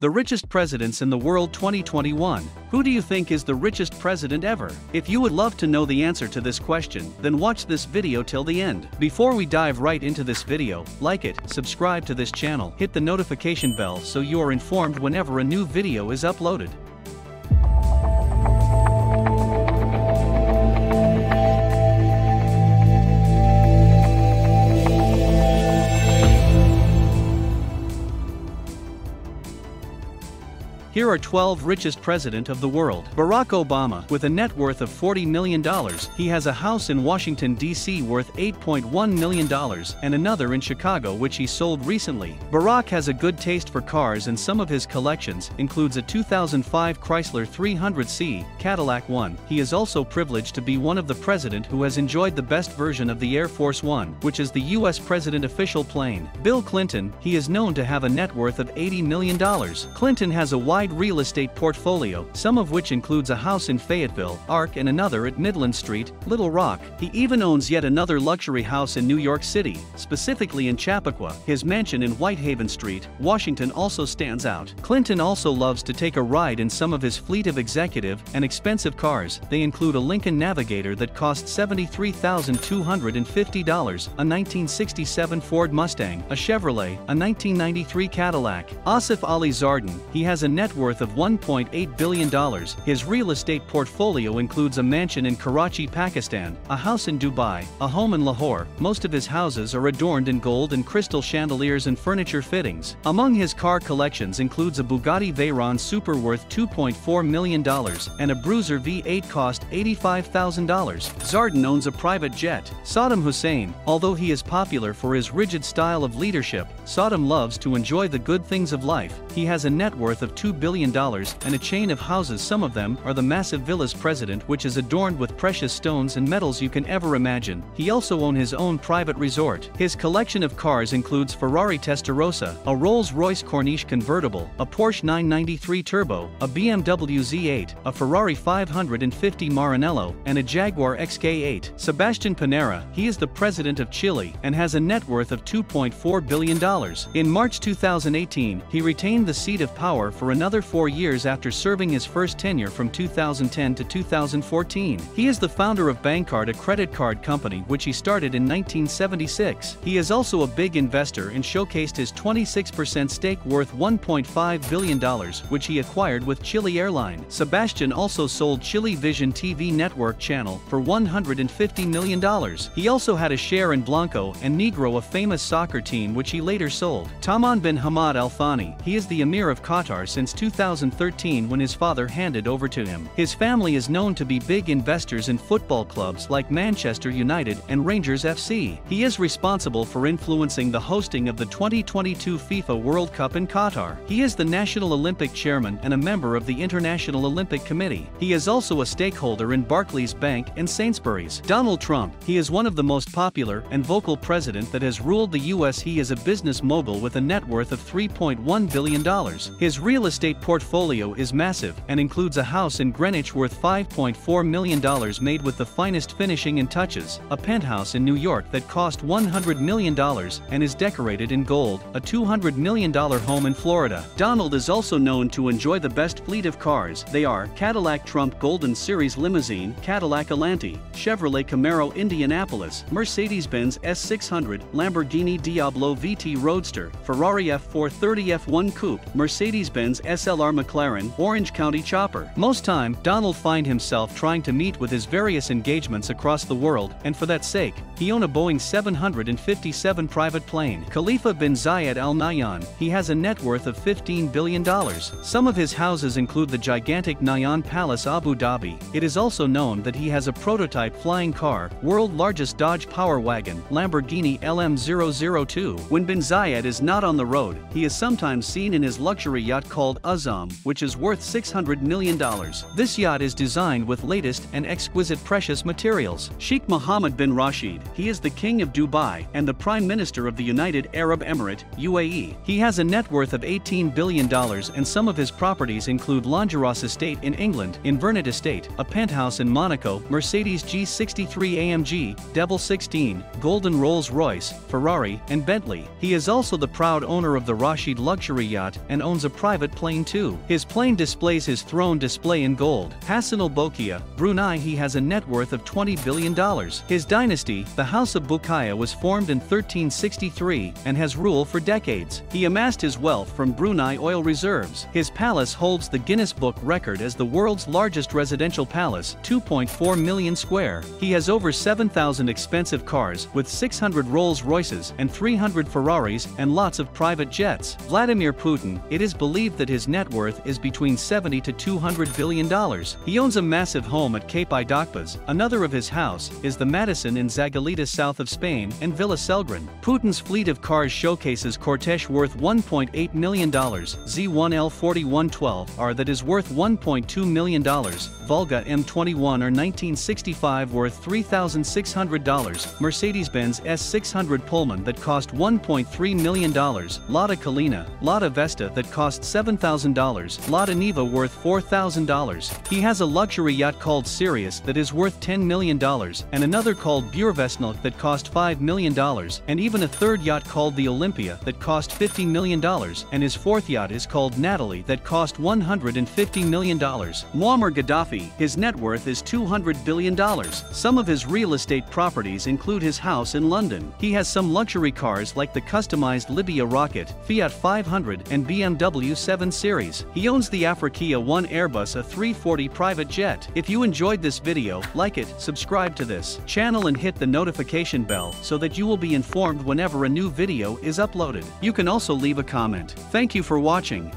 The richest presidents in the world 2021. Who do you think is the richest president ever? If you would love to know the answer to this question, then watch this video till the end. Before we dive right into this video, like it, subscribe to this channel, hit the notification bell so you are informed whenever a new video is uploaded. Here are 12 richest president of the world. Barack Obama, with a net worth of $40 million, he has a house in Washington, D.C. worth $8.1 million and another in Chicago which he sold recently. Barack has a good taste for cars and some of his collections includes a 2005 Chrysler 300C, Cadillac One. He is also privileged to be one of the president who has enjoyed the best version of the Air Force One, which is the U.S. president official plane. Bill Clinton, he is known to have a net worth of $80 million. Clinton has a wide wide real estate portfolio, some of which includes a house in Fayetteville, Ark and another at Midland Street, Little Rock. He even owns yet another luxury house in New York City, specifically in Chappaqua. His mansion in Whitehaven Street, Washington also stands out. Clinton also loves to take a ride in some of his fleet of executive and expensive cars. They include a Lincoln Navigator that cost $73,250, a 1967 Ford Mustang, a Chevrolet, a 1993 Cadillac. Asif Ali Zardari, he has a net worth of $1.8 billion. His real estate portfolio includes a mansion in Karachi, Pakistan, a house in Dubai, a home in Lahore. Most of his houses are adorned in gold and crystal chandeliers and furniture fittings. Among his car collections includes a Bugatti Veyron Super worth $2.4 million and a Bruiser V8 cost $85,000. Zardari owns a private jet. Saddam Hussein, although he is popular for his rigid style of leadership, Saddam loves to enjoy the good things of life. He has a net worth of $2 billion billion dollars and a chain of houses some of them are the massive villas president which is adorned with precious stones and metals you can ever imagine. He also owns his own private resort. His collection of cars includes Ferrari Testarossa, a Rolls-Royce Corniche convertible, a Porsche 993 Turbo, a BMW Z8, a Ferrari 550 Maranello, and a Jaguar XK8. Sebastian Pinera, he is the president of Chile and has a net worth of $2.4 billion. In March 2018, he retained the seat of power for another another four years after serving his first tenure from 2010 to 2014. He is the founder of Bancard, a credit card company which he started in 1976. He is also a big investor and showcased his 26% stake worth $1.5 billion which he acquired with Chile Airline. Sebastian also sold Chile Vision TV network channel for $150 million. He also had a share in Blanco and Negro a famous soccer team which he later sold. Tamim bin Hamad Al Thani, he is the Emir of Qatar since 2013 when his father handed over to him. His family is known to be big investors in football clubs like Manchester United and Rangers FC. He is responsible for influencing the hosting of the 2022 FIFA World Cup in Qatar. He is the National Olympic Chairman and a member of the International Olympic Committee. He is also a stakeholder in Barclays Bank and Sainsbury's. Donald Trump, he is one of the most popular and vocal president that has ruled the US. He is a business mogul with a net worth of $3.1 billion. His real estate estate portfolio is massive and includes a house in Greenwich worth $5.4 million made with the finest finishing and touches, a penthouse in New York that cost $100 million and is decorated in gold, a $200 million home in Florida. Donald is also known to enjoy the best fleet of cars. They are Cadillac Trump Golden Series Limousine, Cadillac Alante, Chevrolet Camaro Indianapolis, Mercedes-Benz S600, Lamborghini Diablo VT Roadster, Ferrari F430 F1 Coupe, Mercedes-Benz SLR McLaren, Orange County Chopper. Most time, Donald find himself trying to meet with his various engagements across the world, and for that sake, he own a Boeing 757 private plane. Khalifa bin Zayed Al Nahyan, he has a net worth of $15 billion. Some of his houses include the gigantic Nahyan Palace Abu Dhabi. It is also known that he has a prototype flying car, world largest Dodge Power Wagon, Lamborghini LM002. When bin Zayed is not on the road, he is sometimes seen in his luxury yacht called Azzam, which is worth $600 million. This yacht is designed with latest and exquisite precious materials. Sheikh Mohammed bin Rashid, he is the King of Dubai and the Prime Minister of the United Arab Emirate, UAE. He has a net worth of $18 billion and some of his properties include Longeros Estate in England, Inverinate Estate, a penthouse in Monaco, Mercedes G63 AMG, Devel 16, Golden Rolls-Royce, Ferrari, and Bentley. He is also the proud owner of the Rashid luxury yacht and owns a private plane too. His plane displays his throne display in gold. Hassanal Bolkiah, Brunei he has a net worth of $20 billion. His dynasty, the House of Bolkiah was formed in 1363 and has ruled for decades. He amassed his wealth from Brunei oil reserves. His palace holds the Guinness Book record as the world's largest residential palace, 2.4 million square. He has over 7,000 expensive cars with 600 Rolls-Royces and 300 Ferraris and lots of private jets. Vladimir Putin, it is believed that his net worth is between 70 to 200 billion dollars. He owns a massive home at Cape Idokopas. Another of his house is the Madison in Zagalita south of Spain and Villa Celgrin. Putin's fleet of cars showcases Cortege worth $1.8 million, ZIL 4112 R that is worth $1.2 million, Volga M21 or 1965 worth $3,600, Mercedes-Benz S600 Pullman that cost $1.3 million, Lada Kalina, Lada Vesta that cost $7,000, Lada Niva worth $4,000. He has a luxury yacht called Sirius that is worth $10 million, and another called Burevestnik that cost $5 million, and even a third yacht called the Olympia that cost $50 million, and his fourth yacht is called Natalie that cost $150 million. Muammar Gaddafi, his net worth is $200 billion. Some of his real estate properties include his house in London. He has some luxury cars like the customized Libya Rocket, Fiat 500 and BMW 7 Series. He owns the Afrikia 1 Airbus a 340 private jet. If you enjoyed this video, like it, subscribe to this channel and hit the notification bell so that you will be informed whenever a new video is uploaded. You can also leave a comment. Thank you for watching.